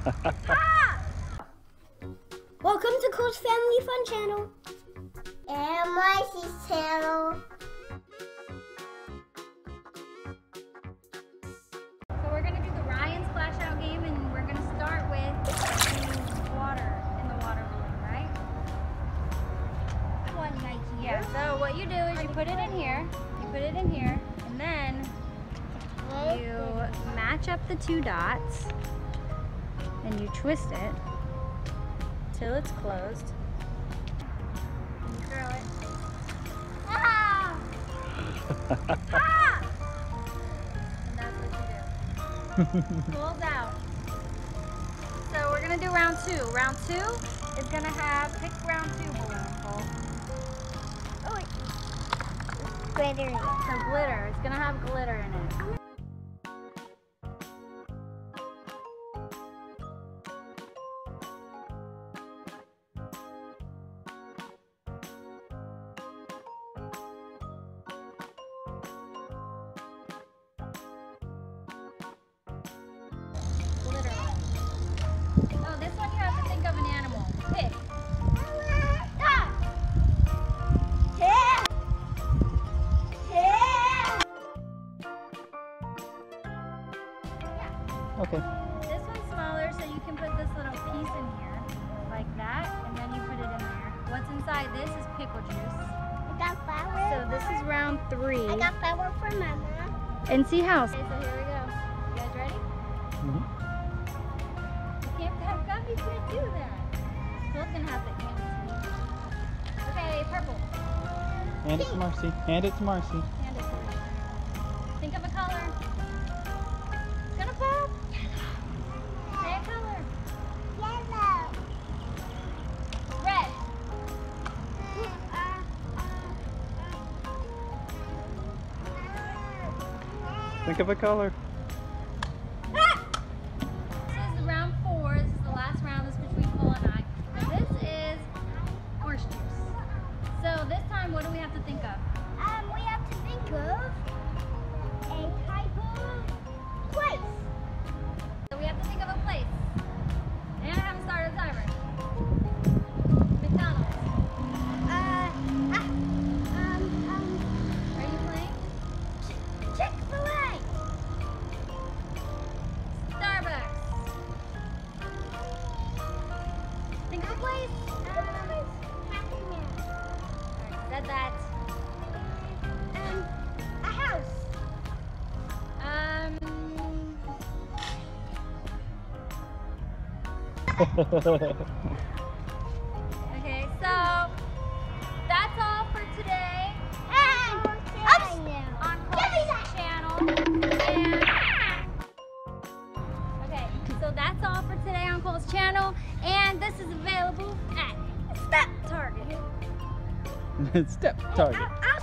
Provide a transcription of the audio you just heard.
Welcome to Cole's Family Fun Channel. And Marci's channel. So we're going to do the Ryan Splash Out game and we're going to start with water in the water balloon, right? One Nike. Yeah, so what you do is you put it in here, you put it in here, and then you match up the two dots and you twist it till it's closed. You throw it. Ah! ah! And that's what you do. Pulls out. So we're gonna do round two. Round two is gonna have pick round two balloon Cole. Oh, wait. Glitter. Some glitter. It's gonna have glitter in it. Oh, this one you have to think of an animal. Pick. Yeah. Yeah. Okay. This one's smaller, so you can put this little piece in here, like that, and then you put it in there. What's inside this is pickle juice. I got flour. So this is round three. I got flour for Mama. And see how. Okay, so here we go. You guys ready? You can't gummies can't do that. Cole's gonna have to hand it to me. Okay, purple. Hand it to Marci. Hand it to Marci. Hand it to me. Think of a color. It's gonna pop. Say a color. Yellow. Red. Think of a color. Think of? Um, we have to think of a type of place. So we have to think of a place. And I haven't started a timer. McDonald's. Uh, ah, um, um, Are you playing? Chick-fil-A. Starbucks. Think of a place. Happy Meal. Alright, said that. Okay, so that's all for today. And on Cole's channel. And okay, so that's all for today on Cole's channel, and this is available at Step Target. Step target. Ow,